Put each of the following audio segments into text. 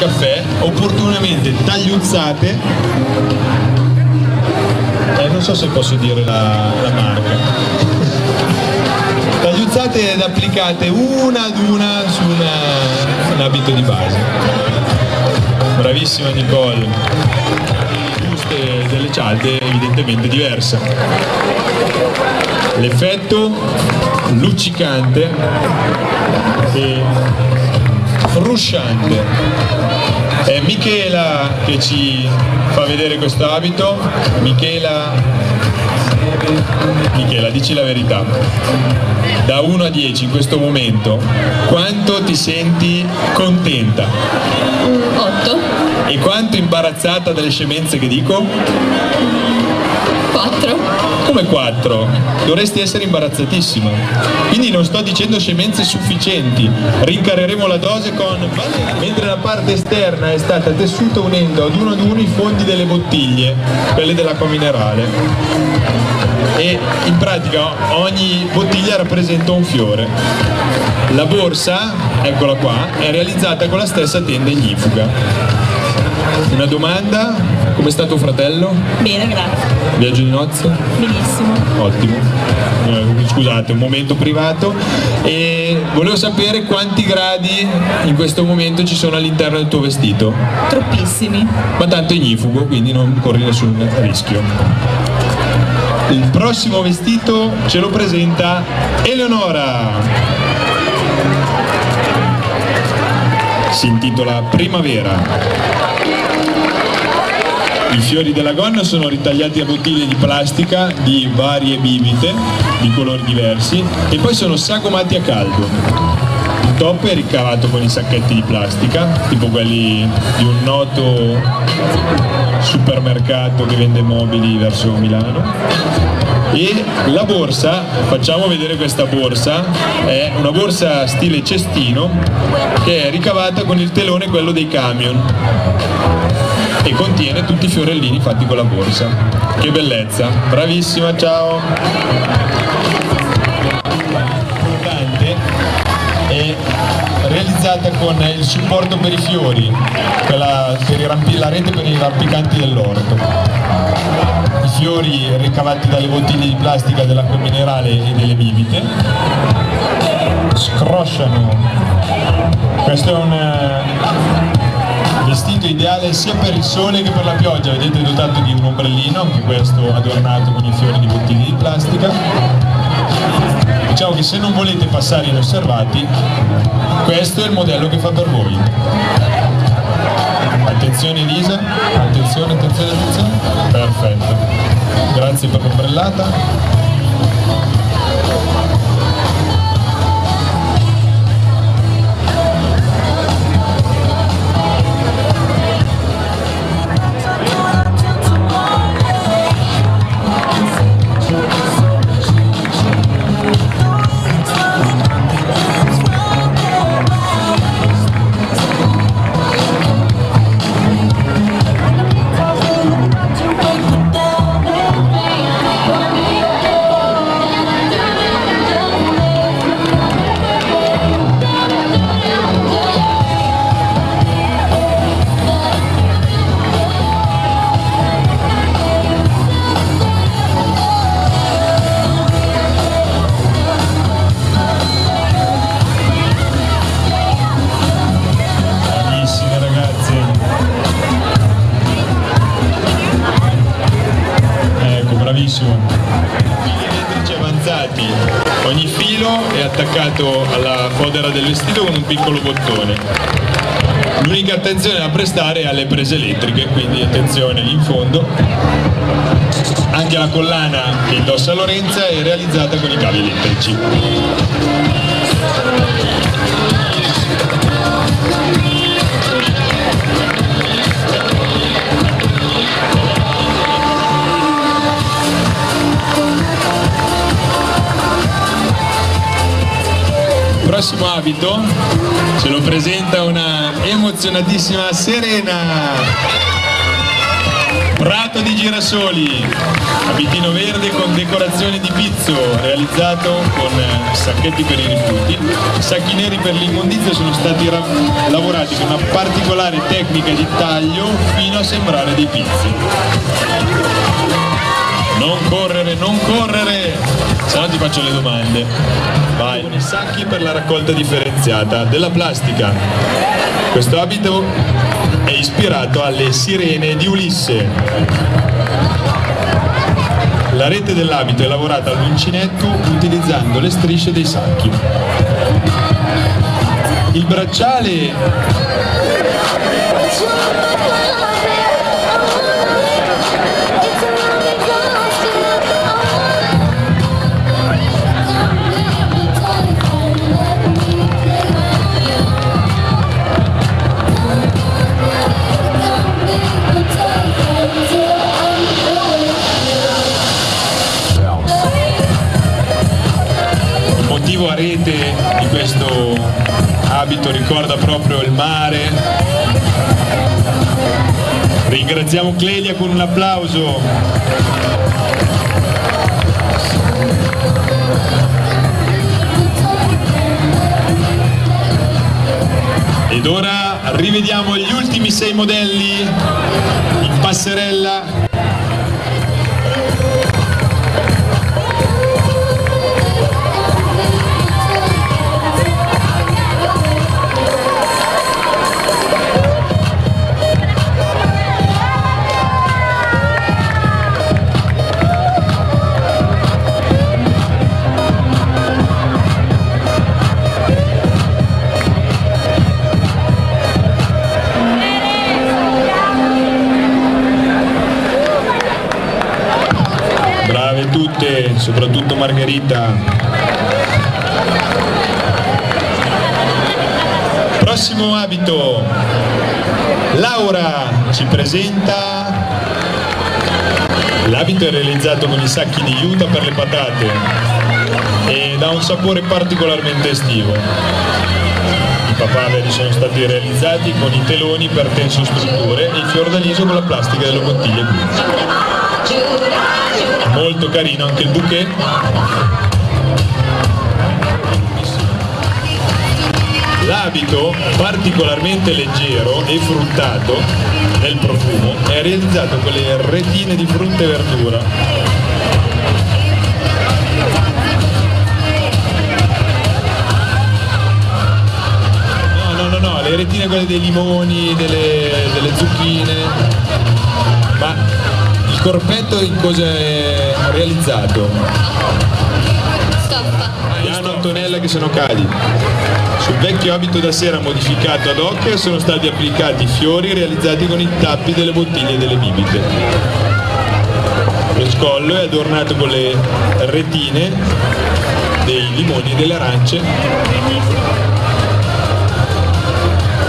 caffè opportunamente tagliuzzate. Eh, non so se posso dire la, la marca. Tagliuzzate ed applicate una ad una su una- un abito di base. Bravissima Nicole. Guste delle cialde evidentemente diverse. L'effetto luccicante e frusciante è Michela che ci fa vedere questo abito. Michela. Michela dici la verità. Da 1 a 10 in questo momento quanto ti senti contenta? 8, e quanto imbarazzata dalle scemenze che dico? 4, come 4 dovresti essere imbarazzatissima quindi non sto dicendo scemenze sufficienti. Rincareremo la dose con mentre la parte esterna è stata tessuta unendo ad uno ad uno i fondi delle bottiglie quelle dell'acqua minerale e in pratica ogni bottiglia rappresenta un fiore. La borsa eccola qua è realizzata con la stessa tenda ignifuga una domanda come è stato fratello? bene, grazie, viaggio di nozze? benissimo. Ottimo. Eh, Scusate, un momento privato. E volevo sapere quanti gradi in questo momento ci sono all'interno del tuo vestito. Troppissimi. Ma tanto è ignifugo, quindi non corri nessun rischio. Il prossimo vestito ce lo presenta Eleonora. Si intitola Primavera. I fiori della gonna sono ritagliati a bottiglie di plastica di varie bibite, di colori diversi, e poi sono sagomati a caldo. Il top è ricavato con i sacchetti di plastica, tipo quelli di un noto supermercato che vende mobili verso Milano. E la borsa, facciamo vedere questa borsa, è una borsa stile cestino che è ricavata con il telone quello dei camion e contiene tutti i fiorellini fatti con la borsa. Che bellezza, bravissima, ciao! Importante è realizzata con il supporto per i fiori, per i rampi- la rete per i rampicanti dell'orto. I fiori ricavati dalle bottiglie di plastica dell'acqua minerale e delle bibite scrosciano. Questo è un vestito ideale sia per il sole che per la pioggia, vedete dotato di un ombrellino, anche questo adornato con i fiori di bottiglie di plastica. Diciamo che se non volete passare inosservati, questo è il modello che fa per voi. Attenzione Elisa, attenzione, attenzione, attenzione. Perfetto. Grazie per l'ombrellata. Alla fodera del vestito con un piccolo bottone. L'unica attenzione da prestare è alle prese elettriche, quindi attenzione in fondo. Anche la collana che indossa Lorenza è realizzata con i cavi elettrici. Prossimo abito ce lo presenta una emozionatissima Serena. Prato di girasoli, abitino verde con decorazione di pizzo, realizzato con eh, sacchetti per i rifiuti. Sacchi neri per l'immondizia sono stati ra- lavorati con una particolare tecnica di taglio fino a sembrare dei pizzi. Non correre, non correre, se no ti faccio le domande. Vai. I sacchi per la raccolta differenziata della plastica. Questo abito è ispirato alle sirene di Ulisse. La rete dell'abito è lavorata all'uncinetto utilizzando le strisce dei sacchi. Il bracciale Ringraziamo Clelia con un applauso. Ed ora rivediamo gli ultimi sei modelli in passerella soprattutto Margherita. Prossimo abito. Laura ci presenta. L'abito è realizzato con i sacchi di juta per le patate ed ha un sapore particolarmente estivo. I papaveri sono stati realizzati con i teloni per tensostrutture e il fiordaliso con la plastica delle bottiglie molto carino anche il bouquet. L'abito particolarmente leggero e fruttato nel profumo è realizzato con le retine di frutta e verdura. No no no le retine quelle dei limoni delle, delle zucchine ma corpetto in cosa è realizzato? Stoppa. Piano Antonella che sono cali. Sul vecchio abito da sera modificato ad hoc sono stati applicati fiori realizzati con i tappi delle bottiglie delle bibite. Lo scollo è adornato con le retine dei limoni e delle arance.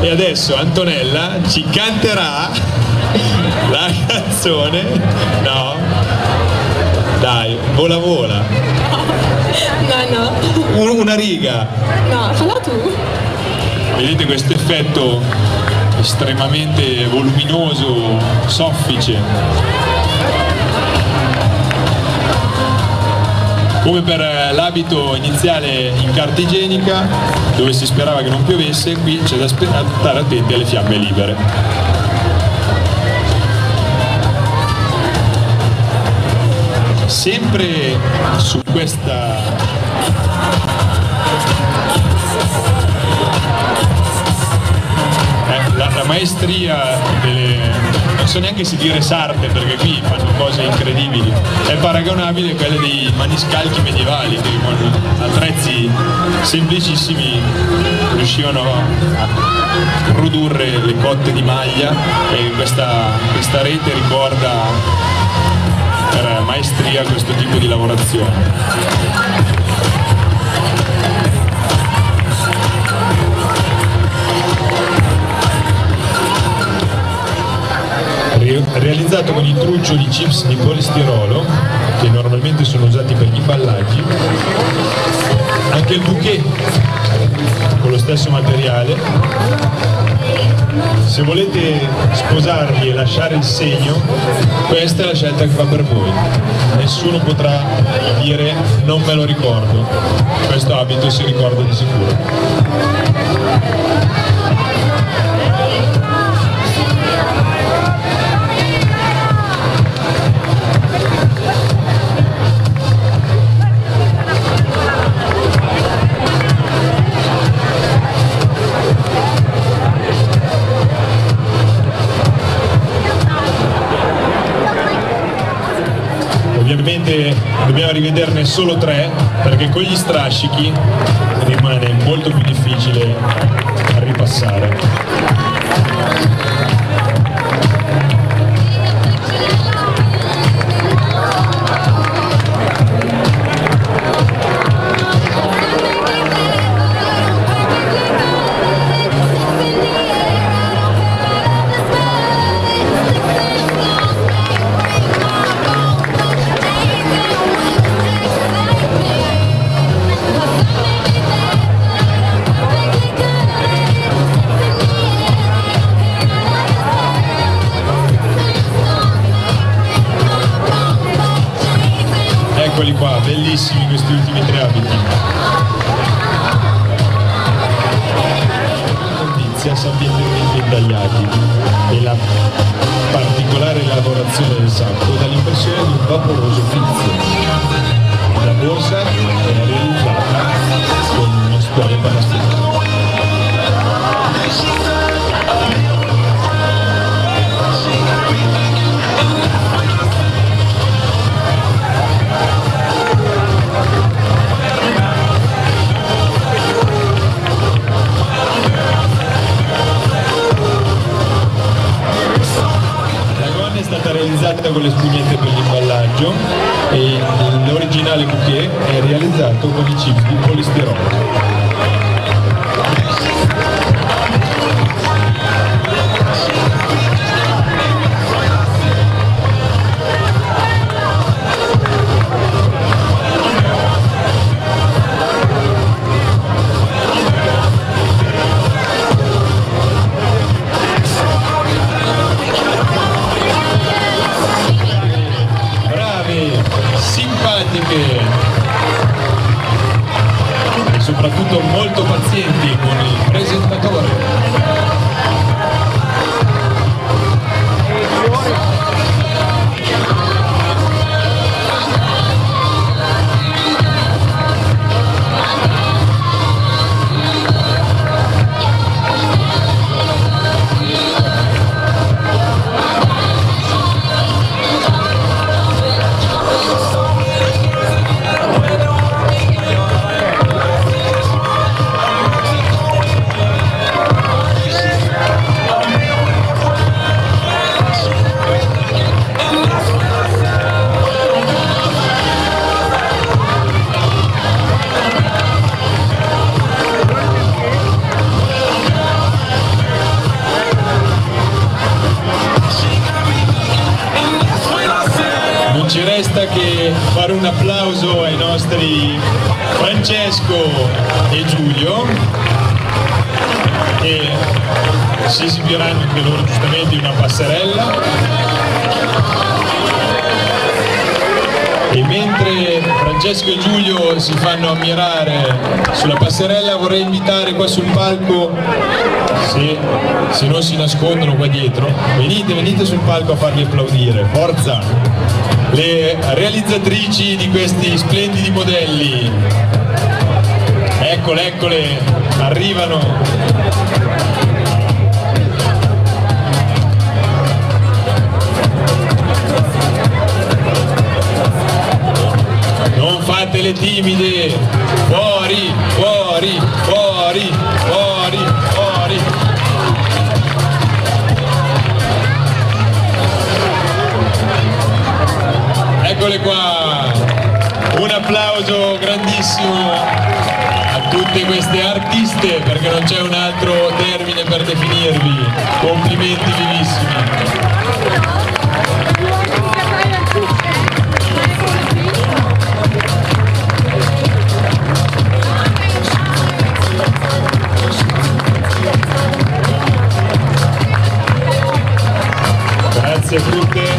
E adesso Antonella ci canterà la canzone. No. Dai, vola vola. No, no. Un- una riga. No, falla tu. Vedete questo effetto estremamente voluminoso, soffice. Come per l'abito iniziale in carta igienica, dove si sperava che non piovesse, qui c'è da stare attenti alle fiamme libere. Sempre su questa Eh, la, la maestria delle non so neanche se dire sarte perché qui fanno cose incredibili. È paragonabile a quelle dei maniscalchi medievali che con attrezzi semplicissimi riuscivano a produrre le cotte di maglia e questa, questa rete ricorda maestria questo tipo di lavorazione. Re- realizzato con i truccioli chips di polistirolo che normalmente sono usati per gli imballaggi anche il bouquet con lo stesso materiale Se volete sposarvi e lasciare il segno, questa è la scelta che fa per voi. Nessuno potrà dire non me lo ricordo. Questo abito si ricorda di sicuro. Dobbiamo rivederne solo tre perché con gli strascichi rimane molto più difficile ripassare. Intagliati e la particolare lavorazione del sacco dà l'impressione di un vaporoso fizio. La borsa è realizzata con uno stuolo paraspecifico. Realizzata con le ci resta che fare un applauso ai nostri Francesco e Giulio che si esibiranno anche loro giustamente in una passerella e mentre Francesco e Giulio si fanno ammirare sulla passerella vorrei invitare qua sul palco se, se non si nascondono qua dietro venite, venite sul palco a farli applaudire forza! le realizzatrici di questi splendidi modelli. Eccole, eccole, arrivano. Fate le timide, fuori, fuori, fuori, fuori, fuori. eccole qua. Un applauso grandissimo a tutte queste artiste perché non c'è un altro termine per definirvi. Complimenti vivissimi se junten.